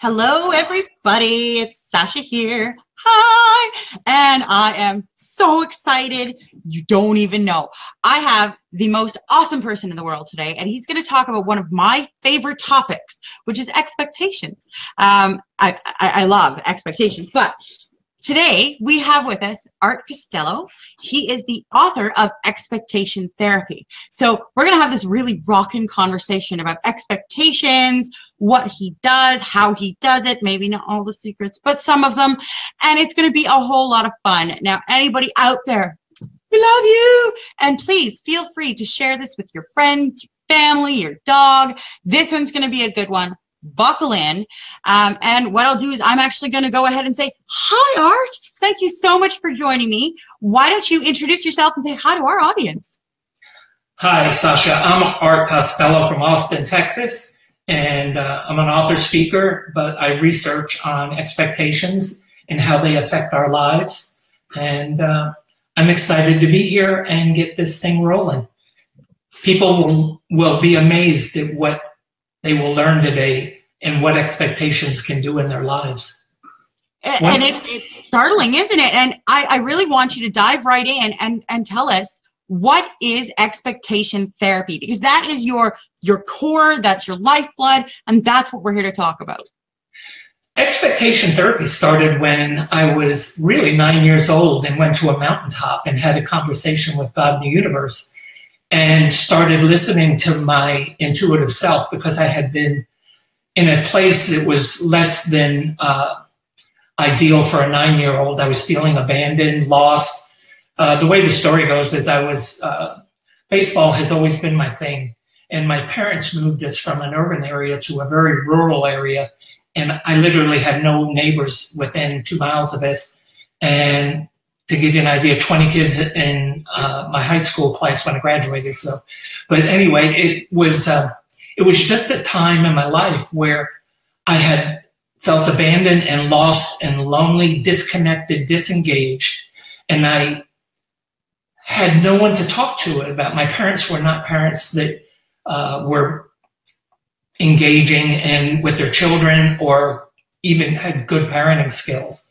Hello, everybody. It's Sacha here. Hi. And I am so excited. You don't even know. I have the most awesome person in the world today, and he's going to talk about one of my favorite topics, which is expectations. Um, I, I, I love expectations, but Today, we have with us Art Costello. He is the author of Expectation Therapy. So, we're going to have this really rocking conversation about expectations, what he does, how he does it, maybe not all the secrets, but some of them. And it's going to be a whole lot of fun. Now, anybody out there, we love you. And please feel free to share this with your friends, family, your dog. This one's going to be a good one buckle in. Um, and what I'll do is I'm actually going to go ahead and say, Hi, Art. Thank you so much for joining me. Why don't you introduce yourself and say hi to our audience? Hi, Sacha. I'm Art Costello from Austin, Texas. And uh, I'm an author speaker, but I research on expectations and how they affect our lives. And uh, I'm excited to be here and get this thing rolling. People will, will be amazed at what they will learn today and what expectations can do in their lives. And, and it's, it's, startling, isn't it? And I, I really want you to dive right in and, and tell us what is expectation therapy because that is your your core that's your lifeblood and that's what we're here to talk about expectation therapy started when i was really nine years old and went to a mountaintop and had a conversation with god in the universe and started listening to my intuitive self because I had been in a place that was less than uh, ideal for a nine year old. I was feeling abandoned, lost. Uh, the way the story goes is I was, uh, baseball has always been my thing. And my parents moved us from an urban area to a very rural area. And I literally had no neighbors within two miles of us. And to give you an idea, 20 kids in uh, my high school class when I graduated. So, but anyway, it was uh, it was just a time in my life where I had felt abandoned and lost and lonely, disconnected, disengaged, and I had no one to talk to about. My parents were not parents that uh, were engaging and with their children or even had good parenting skills.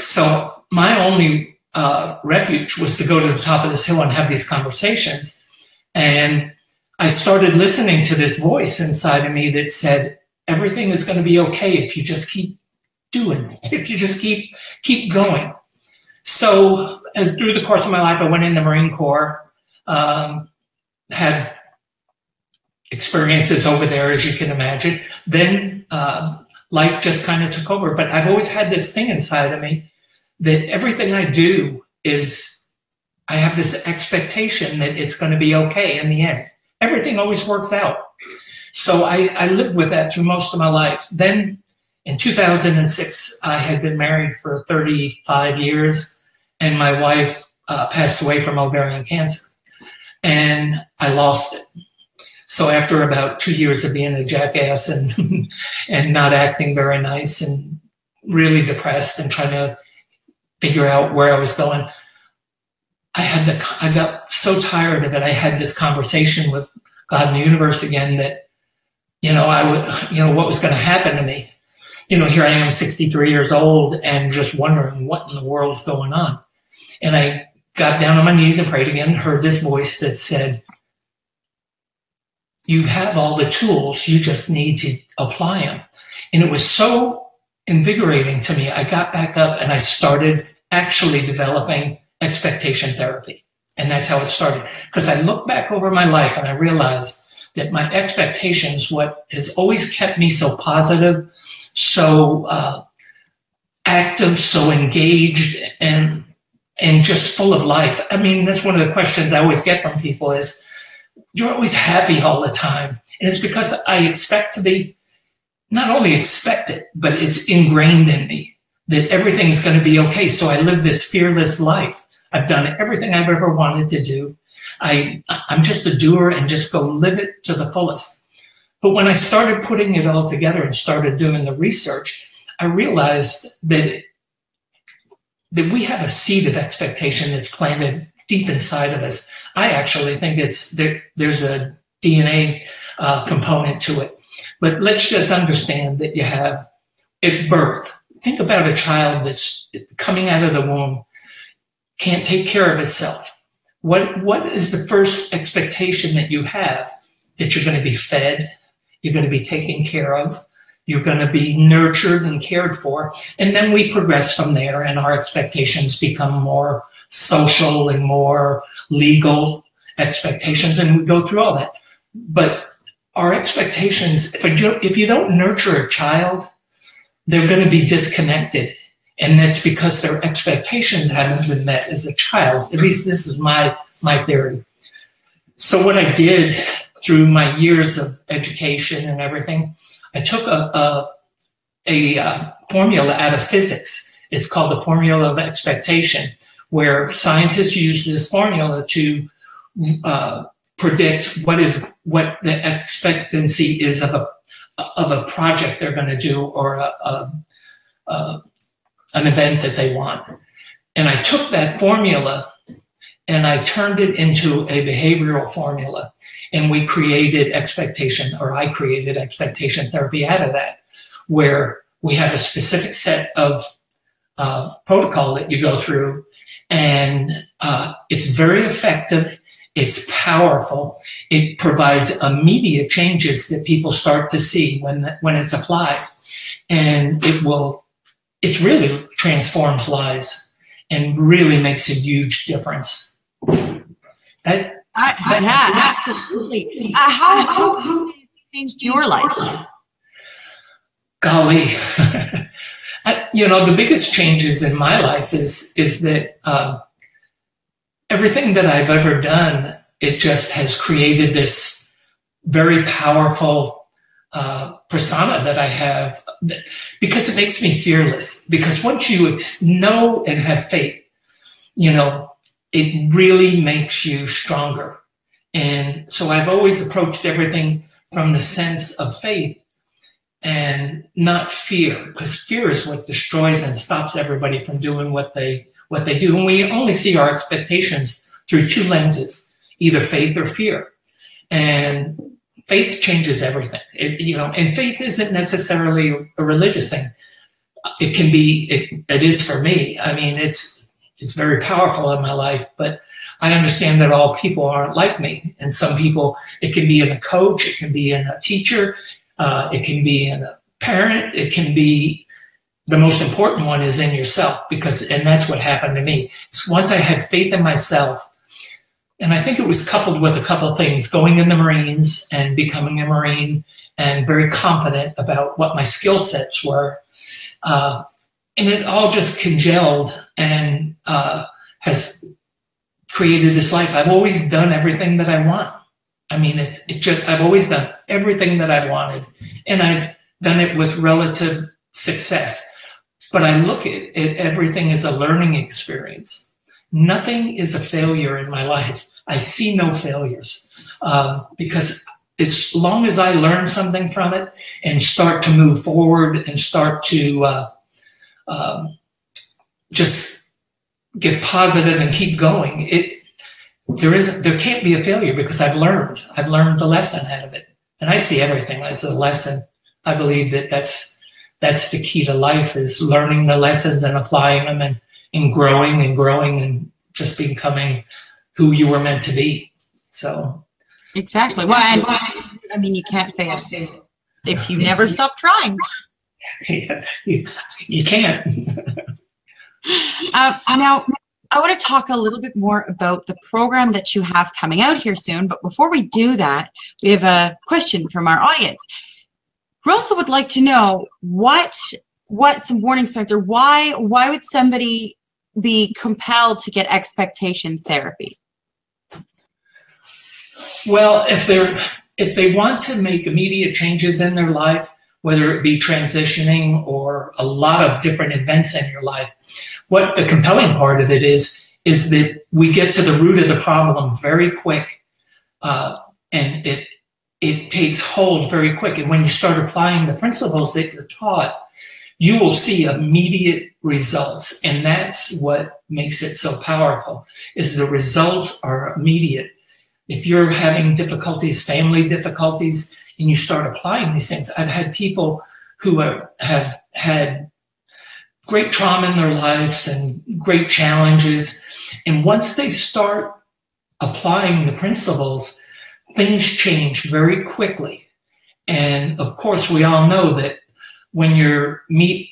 So my only uh, refuge was to go to the top of this hill and have these conversations. And I started listening to this voice inside of me that said, everything is going to be okay if you just keep doing, it, if you just keep, keep going. So as through the course of my life, I went in the Marine Corps, um, had experiences over there, as you can imagine. Then uh, life just kind of took over. But I've always had this thing inside of me that everything I do is I have this expectation that it's going to be okay in the end. Everything always works out. So I, I lived with that through most of my life. Then in 2006, I had been married for 35 years, and my wife uh, passed away from ovarian cancer, and I lost it. So after about two years of being a jackass and and not acting very nice and really depressed and trying to figure out where I was going. I had the, I got so tired of it. I had this conversation with God and the universe again that, you know, I would, you know, what was going to happen to me. You know, here I am 63 years old and just wondering what in the world's going on. And I got down on my knees and prayed again, heard this voice that said, you have all the tools, you just need to apply them. And it was so invigorating to me. I got back up and I started actually developing expectation therapy. And that's how it started. Because I look back over my life and I realized that my expectations, what has always kept me so positive, so uh, active, so engaged, and and just full of life. I mean, that's one of the questions I always get from people is, you're always happy all the time. And it's because I expect to be, not only expect it, but it's ingrained in me that everything's going to be okay. So I live this fearless life. I've done everything I've ever wanted to do. I, I'm just a doer and just go live it to the fullest. But when I started putting it all together and started doing the research, I realized that, that we have a seed of expectation that's planted deep inside of us. I actually think it's there, there's a DNA uh, component to it. But let's just understand that you have at birth, think about a child that's coming out of the womb, can't take care of itself. What, what is the first expectation that you have? That you're going to be fed, you're going to be taken care of, you're going to be nurtured and cared for. And then we progress from there, and our expectations become more social and more legal expectations, and we go through all that. But our expectations, if you, if you don't nurture a child, they're going to be disconnected. And that's because their expectations haven't been met as a child. At least this is my, my theory. So what I did through my years of education and everything, I took a, a, a uh, formula out of physics. It's called the formula of expectation, where scientists use this formula to uh, predict what is what the expectancy is of a of a project they're going to do or a, a, a, an event that they want. And I took that formula and I turned it into a behavioral formula. And we created expectation, or I created expectation therapy out of that, where we have a specific set of uh, protocol that you go through, and uh, it's very effective. It's powerful. It provides immediate changes that people start to see when the, when it's applied, and it will. It really transforms lives and really makes a huge difference. That, I, yeah, absolutely. Uh, how, how, how changed your life? Golly, you know, the biggest changes in my life is is that uh, everything that I've ever done, it just has created this very powerful uh, persona that I have because it makes me fearless. Because once you know and have faith, you know, it really makes you stronger. And so I've always approached everything from the sense of faith and not fear, because fear is what destroys and stops everybody from doing what they what they do. And we only see our expectations through two lenses, either faith or fear. And faith changes everything. It, you know, and faith isn't necessarily a religious thing. It can be. It, it is for me. I mean, it's it's very powerful in my life, but I understand that all people aren't like me. And some people, it can be in a coach, it can be in a teacher, uh, it can be in a parent, it can be the most important one is in yourself because, and that's what happened to me. Once I had faith in myself, and I think it was coupled with a couple of things going in the Marines and becoming a Marine and very confident about what my skill sets were. Uh, and it all just congealed and uh, has created this life. I've always done everything that I want. I mean, it, it just, I've always done everything that I've wanted, and I've done it with relative success. But I look at, at everything as a learning experience. Nothing is a failure in my life. I see no failures um, because as long as I learn something from it and start to move forward and start to uh, um, just get positive and keep going. It there isn't there can't be a failure because I've learned I've learned the lesson out of it, and I see everything as a lesson. I believe that that's that's the key to life is learning the lessons and applying them and, and growing and growing and just becoming who you were meant to be. So exactly. Well, and, I mean, you can't fail if you never stop trying. you, you can't. uh, now, I want to talk a little bit more about the program that you have coming out here soon. But before we do that, we have a question from our audience. Russell would like to know what what some warning signs or why why would somebody be compelled to get expectation therapy? Well, if they're if they want to make immediate changes in their life, whether it be transitioning or a lot of different events in your life. What the compelling part of it is, is that we get to the root of the problem very quick, uh, and it it takes hold very quick. And when you start applying the principles that you're taught, you will see immediate results, and that's what makes it so powerful. Is the results are immediate. If you're having difficulties, family difficulties, and you start applying these things. I've had people who are, have had great trauma in their lives and great challenges. And once they start applying the principles, things change very quickly. And of course, we all know that when you're meet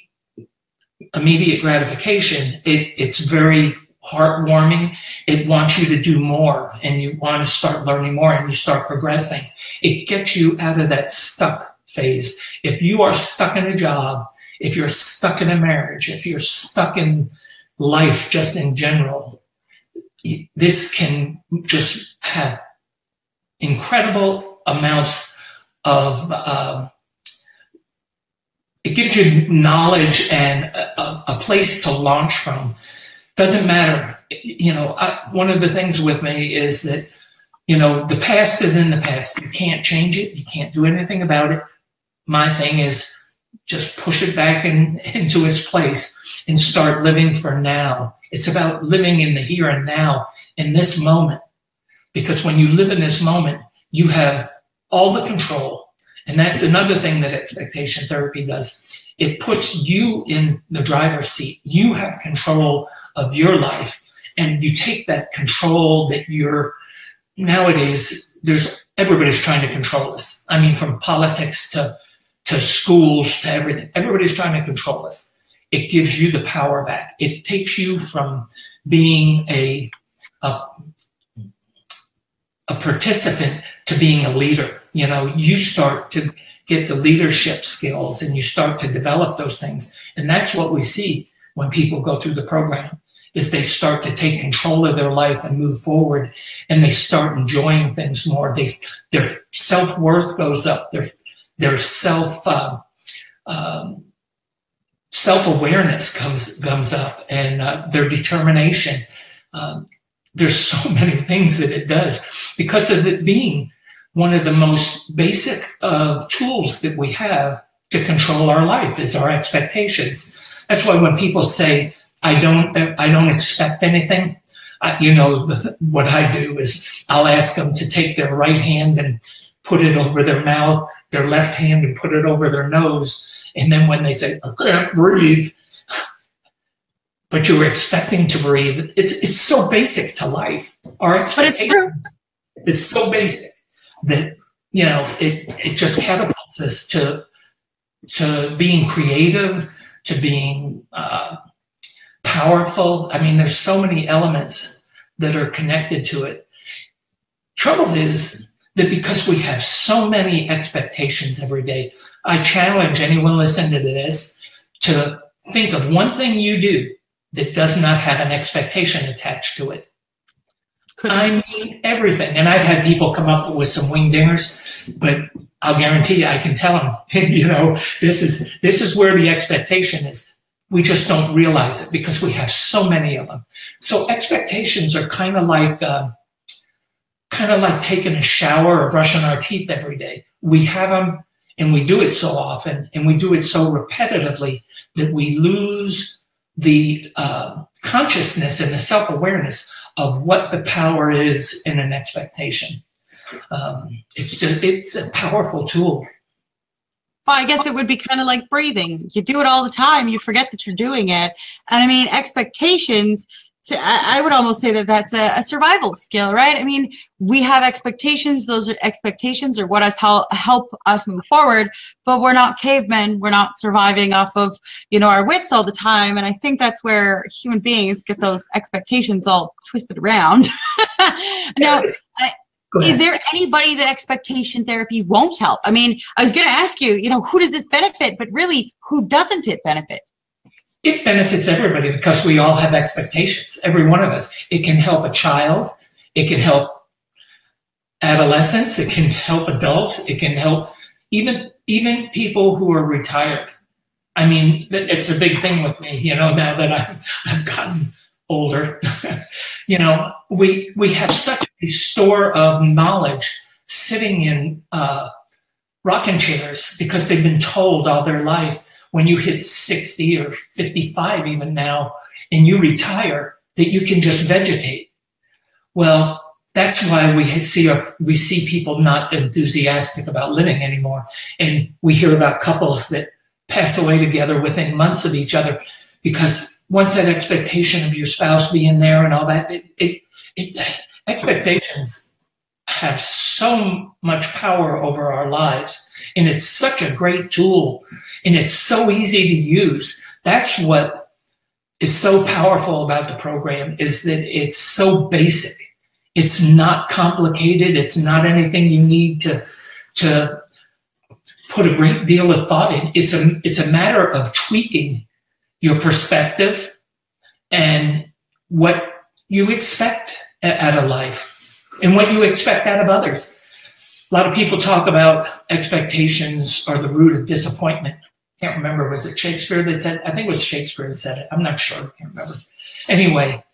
immediate gratification, it, it's very heartwarming. It wants you to do more and you want to start learning more and you start progressing. It gets you out of that stuck phase. If you are stuck in a job, if you're stuck in a marriage, if you're stuck in life just in general, this can just have incredible amounts of um, it gives you knowledge and a, a, place to launch from. Doesn't matter. You know I, one of the things with me is that you know the past is in the past. You can't change it. You can't do anything about it. My thing is just push it back in, into its place and start living for now. It's about living in the here and now in this moment because when you live in this moment you have all the control. And that's another thing that expectation therapy does. It puts you in the driver's seat. You have control of your life and you take that control that you're nowadays there's everybody's trying to control us. I mean from politics to to schools to everything everybody's trying to control us. It gives you the power back. It takes you from being a a, a participant to being a leader. You know you start to get the leadership skills and you start to develop those things. And that's what we see when people go through the program is they start to take control of their life and move forward and they start enjoying things more. They their self-worth goes up. Their their self uh, um, self-awareness comes comes up and uh, their determination um, there's so many things that it does because of it being one of the most basic of tools that we have to control our life is our expectations that's why when people say I don't I don't expect anything. I, you know what I do is I'll ask them to take their right hand and put it over their mouth, their left hand and put it over their nose, and then when they say I can't breathe, but you were expecting to breathe, it's it's so basic to life. Our expectation is so basic that you know it it just catapults us to to being creative, to being uh, powerful. I mean, there's so many elements that are connected to it. Trouble is that because we have so many expectations every day, I challenge anyone listening to this to think of one thing you do that does not have an expectation attached to it. I mean everything. And I've had people come up with some wing dingers, but I'll guarantee you I can tell them, you know, this is this is where the expectation is we just don't realize it because we have so many of them. So expectations are kind of like uh, kind of like taking a shower or brushing our teeth every day. We have them and we do it so often and we do it so repetitively that we lose the uh, consciousness and the self-awareness of what the power is in an expectation. Um, it's, it's a powerful tool. Well, I guess it would be kind of like breathing. You do it all the time, you forget that you're doing it. And I mean, expectations, I would almost say that that's a, a, survival skill, right? I mean, we have expectations. Those are expectations are what us help, help us move forward, but we're not cavemen. We're not surviving off of, you know, our wits all the time. And I think that's where human beings get those expectations all twisted around. now, I, is there anybody that expectation therapy won't help? I mean, I was going to ask you, you know, who does this benefit? But really, who doesn't it benefit? It benefits everybody because we all have expectations, every one of us. It can help a child, it can help adolescents, it can help adults, it can help even even people who are retired. I mean, it's a big thing with me, you know, now that I've, I've gotten older. you know, we we have such a store of knowledge sitting in uh, rocking chairs because they've been told all their life when you hit 60 or 55 even now and you retire that you can just vegetate. Well, that's why we see our, we see people not enthusiastic about living anymore, and we hear about couples that pass away together within months of each other because once that expectation of your spouse being there and all that, it, it, it expectations have so much power over our lives and it's such a great tool and it's so easy to use that's what is so powerful about the program is that it's so basic it's not complicated it's not anything you need to to put a great deal of thought in it's a it's a matter of tweaking your perspective and what you expect out of life and what you expect out of others. A lot of people talk about expectations are the root of disappointment. Can't remember, was it Shakespeare that said, I think it was Shakespeare that said it. I'm not sure, I can't remember. Anyway,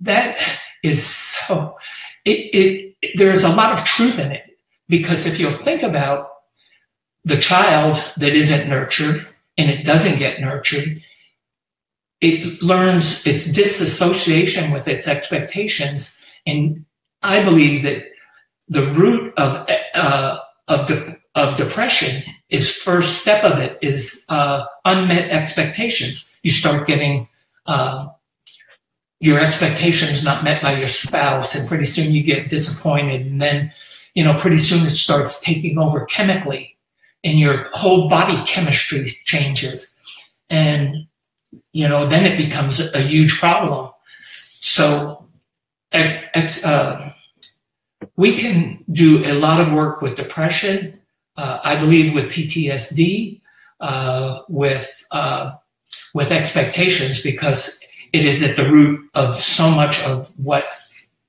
that is so, it, it, there's a lot of truth in it because if you'll think about the child that isn't nurtured and it doesn't get nurtured, it learns its disassociation with its expectations. And I believe that the root of, uh, of, de- of depression is first step of it is uh, unmet expectations. You start getting uh, your expectations not met by your spouse, and pretty soon you get disappointed. And then, you know, pretty soon it starts taking over chemically, and your whole body chemistry changes. And you know, then it becomes a huge problem. So, ex, uh, we can do a lot of work with depression. Uh, I believe with PTSD, uh, with uh, with expectations, because it is at the root of so much of what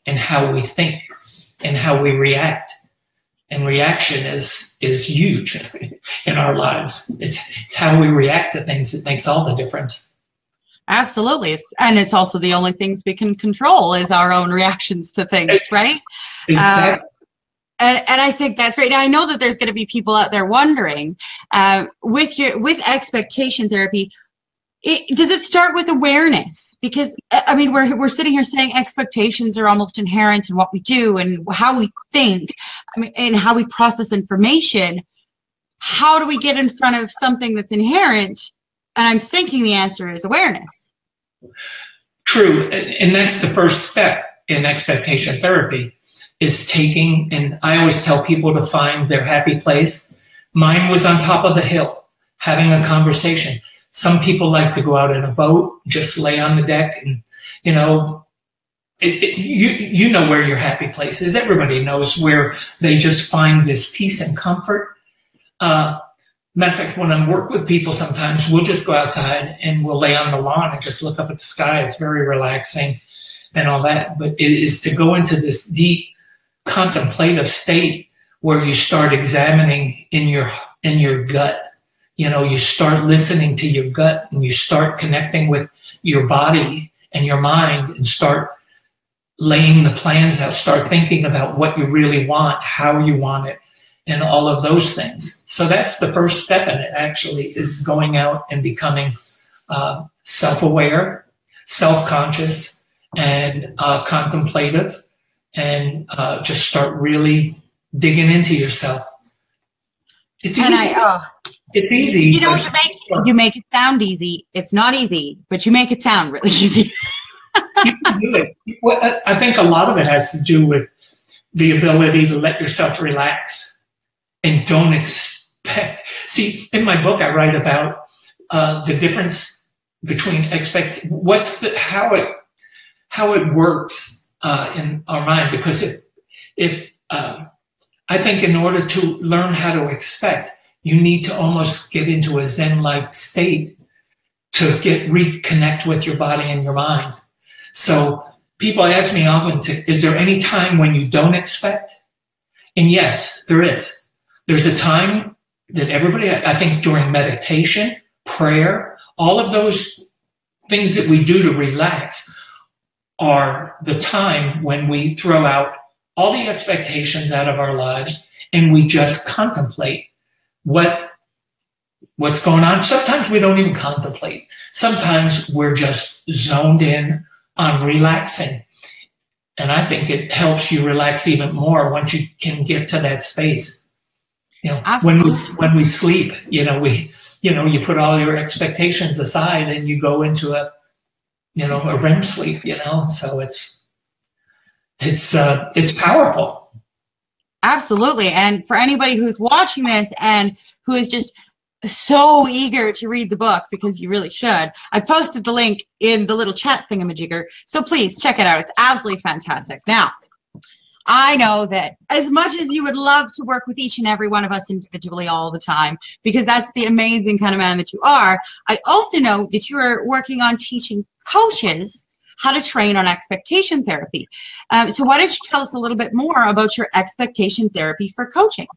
and how we think and how we react. And reaction is is huge in our lives. It's it's how we react to things that makes all the difference. Absolutely. And it's also the only things we can control is our own reactions to things, right? Exactly. Uh, and, and I think that's great. Now I know that there's going to be people out there wondering, uh, with your with expectation therapy, it, does it start with awareness? Because I mean, we're we're sitting here saying expectations are almost inherent in what we do and how we think, I mean, and how we process information. How do we get in front of something that's inherent and I'm thinking the answer is awareness. True. And that's the first step in expectation therapy is taking, and I always tell people to find their happy place. Mine was on top of the hill, having a conversation. Some people like to go out in a boat, just lay on the deck and, you know, it, it, you you know where your happy place is. Everybody knows where they just find this peace and comfort. Uh, Matter of fact, when I work with people, sometimes we'll just go outside and we'll lay on the lawn and just look up at the sky. It's very relaxing and all that. But it is to go into this deep contemplative state where you start examining in your in your gut. You know, you start listening to your gut and you start connecting with your body and your mind and start laying the plans out, start thinking about what you really want, how you want it, and all of those things. So that's the first step in it, actually, is going out and becoming uh, self aware, self conscious, and uh, contemplative, and uh, just start really digging into yourself. It's easy. I, uh, it's easy. You know, you make you make it sound easy. It's not easy, but you make it sound really easy. you can do it. Well, I think a lot of it has to do with the ability to let yourself relax and don't expect. See, in my book, I write about uh, the difference between expect. What's the how it how it works uh, in our mind? Because if if uh, I think in order to learn how to expect, you need to almost get into a Zen-like state to get reconnect with your body and your mind. So people ask me often, is there any time when you don't expect? And yes, there is. There's a time that everybody, I think, during meditation, prayer, all of those things that we do to relax are the time when we throw out all the expectations out of our lives and we just contemplate what what's going on. Sometimes we don't even contemplate. Sometimes we're just zoned in on relaxing. And I think it helps you relax even more once you can get to that space. You know, when we when we sleep, you know, we you know, you put all your expectations aside and you go into a you know, a REM sleep, you know. So it's it's uh it's powerful. Absolutely. And for anybody who's watching this and who is just so eager to read the book because you really should. I posted the link in the little chat thingamajigger. So please check it out. It's absolutely fantastic. Now, I know that as much as you would love to work with each and every one of us individually all the time, because that's the amazing kind of man that you are, I also know that you are working on teaching coaches how to train on expectation therapy. Um, so why don't you tell us a little bit more about your expectation therapy for coaching?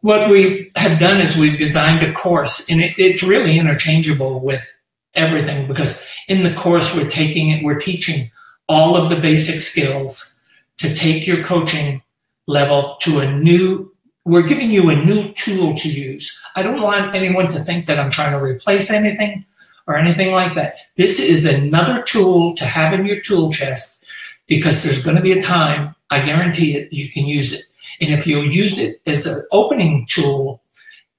What we have done is we've designed a course, and it, it's really interchangeable with everything because in the course we're taking it, we're teaching all of the basic skills to take your coaching level to a new we're giving you a new tool to use. I don't want anyone to think that I'm trying to replace anything or anything like that. This is another tool to have in your tool chest because there's going to be a time, I guarantee it, you can use it. And if you use it as an opening tool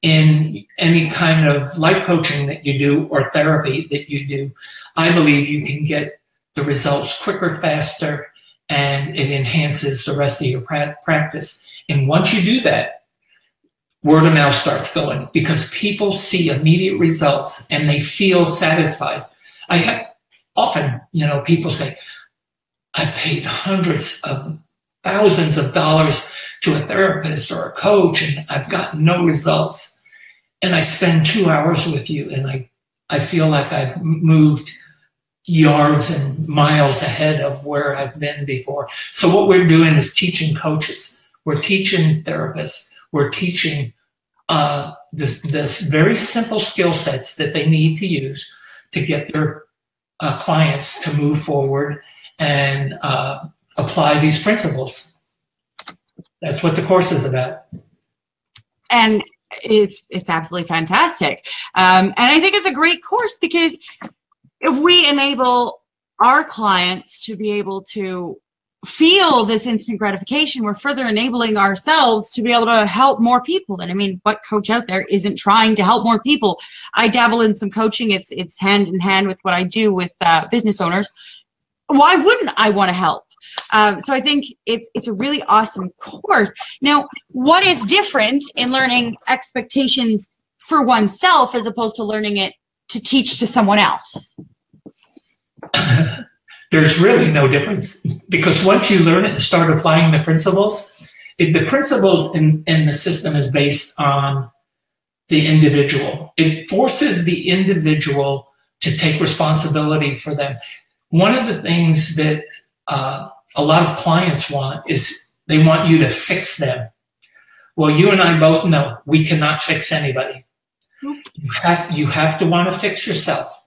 in any kind of life coaching that you do or therapy that you do, I believe you can get the results quicker, faster, and it enhances the rest of your practice. And once you do that, word of mouth starts going because people see immediate results and they feel satisfied. I have often, you know, people say, I paid hundreds of thousands of dollars to a therapist or a coach and I've gotten no results. And I spend two hours with you and I, I feel like I've moved yards and miles ahead of where I've been before. So what we're doing is teaching coaches. We're teaching therapists we're teaching uh, this, this very simple skill sets that they need to use to get their uh, clients to move forward and uh, apply these principles. That's what the course is about. And it's it's absolutely fantastic. Um, and I think it's a great course because if we enable our clients to be able to feel this instant gratification, we're further enabling ourselves to be able to help more people. And I mean, what coach out there isn't trying to help more people? I dabble in some coaching. It's it's hand in hand with what I do with uh, business owners. Why wouldn't I want to help? Um, so I think it's it's a really awesome course. Now, what is different in learning expectations for oneself as opposed to learning it to teach to someone else? there's really no difference because once you learn it and start applying the principles, it, the principles in, in the system is based on the individual. It forces the individual to take responsibility for them. One of the things that uh, a lot of clients want is they want you to fix them. Well, you and I both know we cannot fix anybody. You have, you have to want to fix yourself.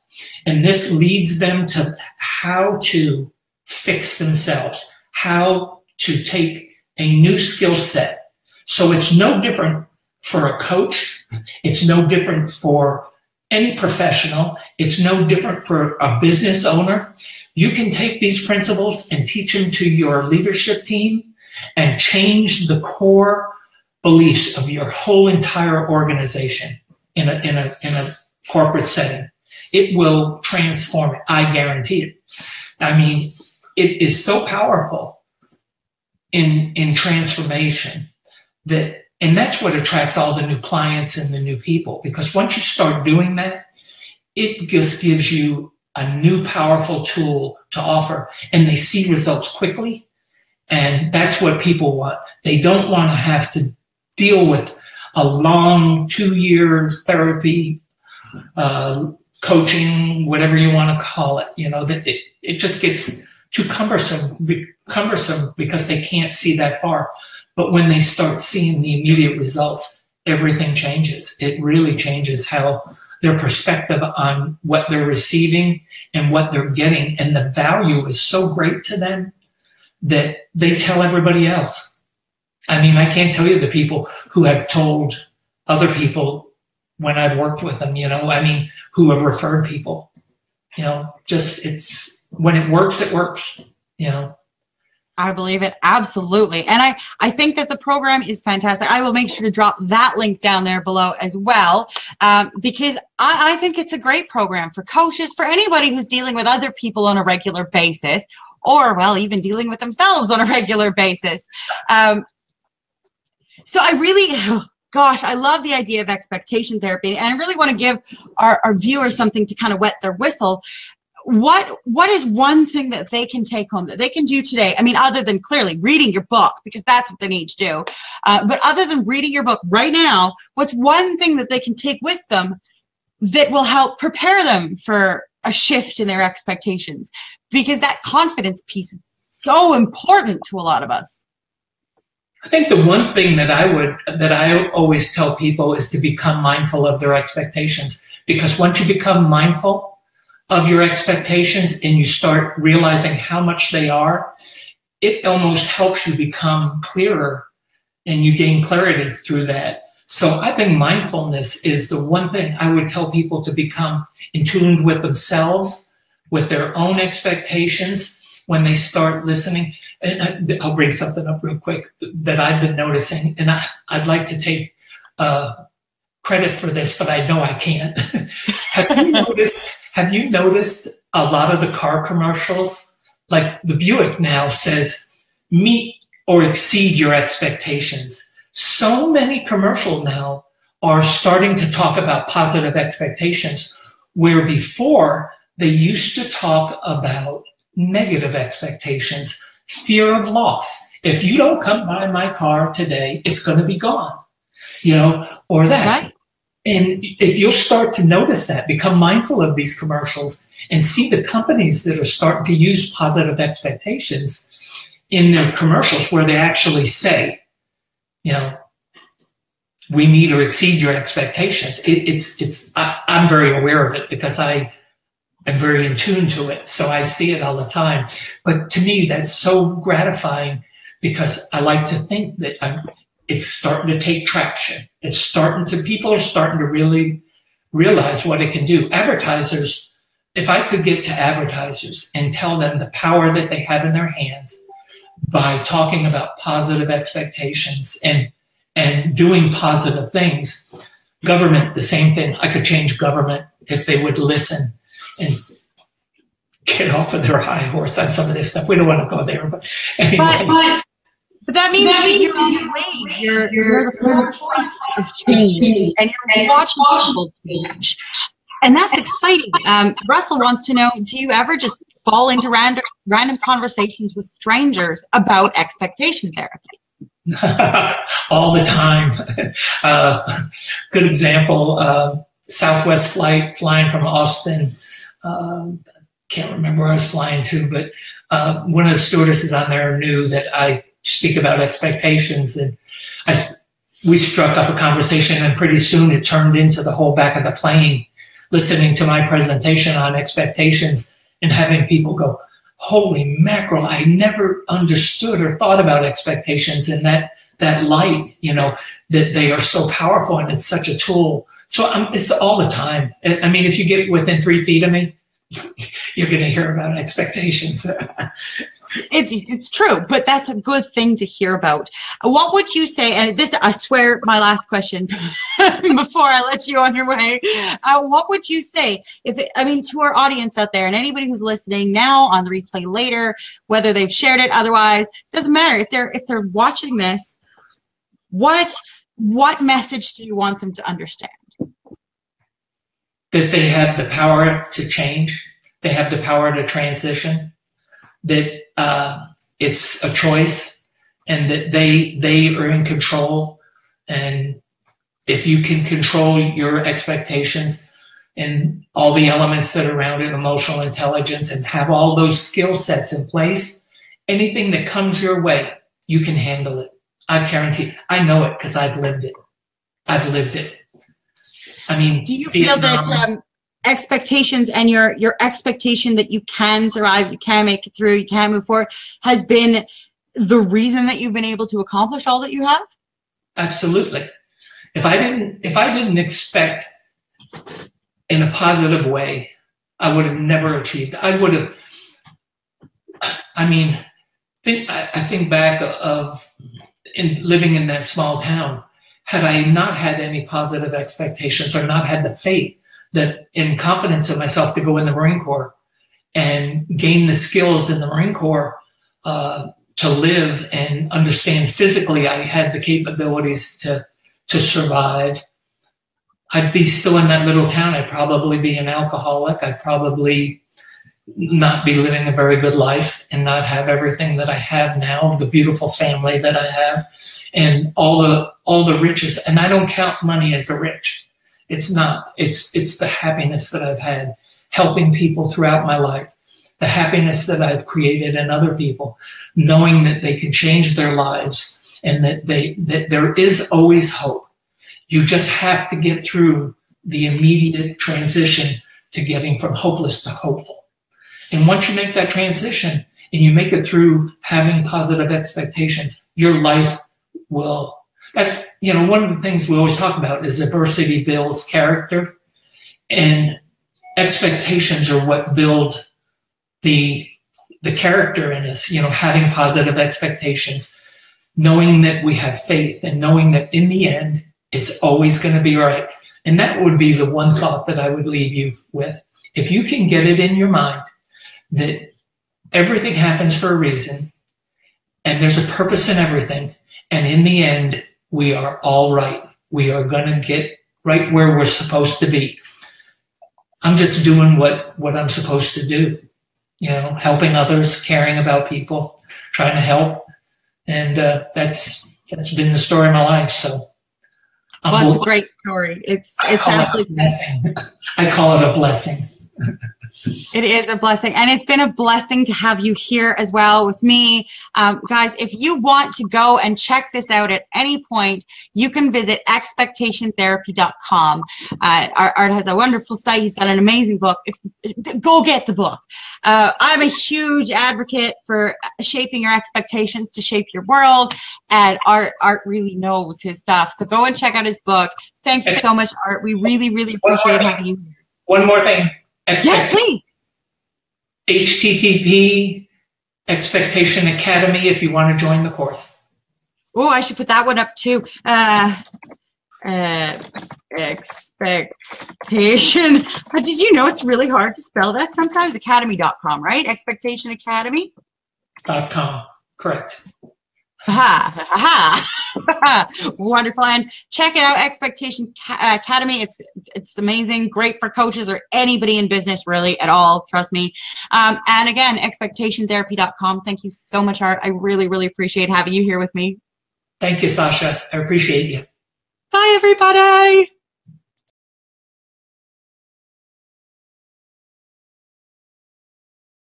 And this leads them to how to fix themselves, how to take a new skill set. So it's no different for a coach. It's no different for any professional. It's no different for a business owner. You can take these principles and teach them to your leadership team and change the core beliefs of your whole entire organization in a, in a, in a corporate setting it will transform it. I guarantee it. I mean, it is so powerful in in transformation that and that's what attracts all the new clients and the new people because once you start doing that it just gives you a new powerful tool to offer and they see results quickly and that's what people want they don't want to have to deal with a long two year therapy uh, coaching, whatever you want to call it. You know, that it, it just gets too cumbersome, cumbersome because they can't see that far. But when they start seeing the immediate results, everything changes. It really changes how their perspective on what they're receiving and what they're getting. And the value is so great to them that they tell everybody else. I mean, I can't tell you the people who have told other people when I've worked with them, you know, I mean, who have referred people, you know, just it's when it works, it works, you know. I believe it absolutely, and I I think that the program is fantastic. I will make sure to drop that link down there below as well, um, because I, I think it's a great program for coaches, for anybody who's dealing with other people on a regular basis, or well, even dealing with themselves on a regular basis. Um, so I really. Gosh, I love the idea of expectation therapy, and I really want to give our, our viewers something to kind of wet their whistle. What what is one thing that they can take home that they can do today? I mean other than clearly reading your book because that's what they need to do. Uh, but other than reading your book right now what's one thing that they can take with them that will help prepare them for a shift in their expectations? Because that confidence piece is so important to a lot of us i think the one thing that i would that i always tell people is to become mindful of their expectations because once you become mindful of your expectations and you start realizing how much they are, it almost helps you become clearer and you gain clarity through that. So I think mindfulness is the one thing I would tell people to become in tune with themselves, with their own expectations when they start listening. And I'll bring something up real quick that I've been noticing, and I, would like to take uh, credit for this, but I know I can't. Have you noticed? Have you noticed a lot of the car commercials? Like the Buick now says, meet or exceed your expectations. So many commercials now are starting to talk about positive expectations, where before they used to talk about negative expectations, fear of loss. If you don't come by my car today, it's going to be gone, you know, or that. Right. And if you'll start to notice that, become mindful of these commercials and see the companies that are starting to use positive expectations in their commercials where they actually say, you know, we meet or exceed your expectations. It, it's, it's, I, I'm very aware of it because I am very in tune to it. So I see it all the time. But to me, that's so gratifying because I like to think that I'm, it's starting to take traction. It's starting to, people are starting to really realize what it can do. Advertisers, if I could get to advertisers and tell them the power that they have in their hands by talking about positive expectations and, and doing positive things, government, the same thing. I could change government if they would listen and get off of their high horse on some of this stuff. We don't want to go there, but anyway. But, but but that means that, you're on your way. You're, you're the forefront of change, and you're watching people change. And that's exciting. Um, Russell wants to know: Do you ever just fall into random random conversations with strangers about expectation therapy? All the time. Uh, good example: uh, Southwest flight flying from Austin. Uh, can't remember where I was flying to, but uh, one of the stewardesses on there knew that I speak about expectations. And I, we struck up a conversation, and pretty soon it turned into the whole back of the plane, listening to my presentation on expectations and having people go, Holy mackerel, I never understood or thought about expectations in that that light, you know, that they are so powerful and it's such a tool. So I'm, it's all the time. I mean, if you get within three feet of me, you're going to hear about expectations. It's it's true, but that's a good thing to hear about. What would you say? And this, I swear, my last question before I let you on your way. Uh, what would you say if it, I mean to our audience out there and anybody who's listening now on the replay later, whether they've shared it, otherwise doesn't matter. If they're if they're watching this, what what message do you want them to understand? That they have the power to change. They have the power to transition that uh, it's a choice and that they they are in control. And if you can control your expectations and all the elements that are around it emotional intelligence and have all those skill sets in place anything that comes your way you can handle it. I guarantee i know it because i've lived it. I've lived it i mean do you feel Vietnam, that um, expectations and your your expectation that you can survive, you can make it through, you can move forward has been the reason that you've been able to accomplish all that you have? Absolutely. If I didn't if I didn't expect in a positive way, I would have never achieved. I would have I mean, think I, I think back of in living in that small town. Had I not had any positive expectations or not had the faith that in confidence of myself to go in the Marine Corps and gain the skills in the Marine Corps uh, to live and understand physically, I had the capabilities to to survive. I'd be still in that little town. I'd probably be an alcoholic. I'd probably not be living a very good life and not have everything that I have now, the beautiful family that I have, and all the all the riches. And I don't count money as a rich. It's not. It's it's the happiness that I've had helping people throughout my life, the happiness that I've created in other people, knowing that they can change their lives and that they that there is always hope. You just have to get through the immediate transition to getting from hopeless to hopeful. And once you make that transition and you make it through having positive expectations, your life will. That's, you know, one of the things we always talk about is adversity builds character and expectations are what build the the character in us, you know, having positive expectations, knowing that we have faith and knowing that in the end, it's always going to be right. And that would be the one thought that I would leave you with. If you can get it in your mind that everything happens for a reason and there's a purpose in everything. And in the end, we are all right. We are going to get right where we're supposed to be. I'm just doing what, what I'm supposed to do, you know, helping others, caring about people, trying to help. And uh, that's, that's been the story of my life. So. Well, it's a great story. It's, it's absolutely. I call it a blessing. It is a blessing. And it's been a blessing to have you here as well with me. Um, guys, if you want to go and check this out at any point, you can visit expectationtherapy.com. Uh, Art has a wonderful site. He's got an amazing book. If, go get the book. Uh, I'm a huge advocate for shaping your expectations to shape your world. And Art, Art really knows his stuff. So go and check out his book. Thank you so much, Art. We really, really appreciate having you here. One more thing. Yes, please. HTTP Expectation Academy if you want to join the course. Oh, I should put that one up too. Uh, uh, expectation. But did you know it's really hard to spell that sometimes? Academy.com, right? Expectation Academy. Dot com. Correct. Ha ha ha! Wonderful, and check it out, Expectation uh, Academy. It's it's amazing, great for coaches or anybody in business, really at all. Trust me. Um, and again, expectationtherapy.com. Thank you so much, Art. I really really appreciate having you here with me. Thank you, Sacha. I appreciate you. Bye, everybody.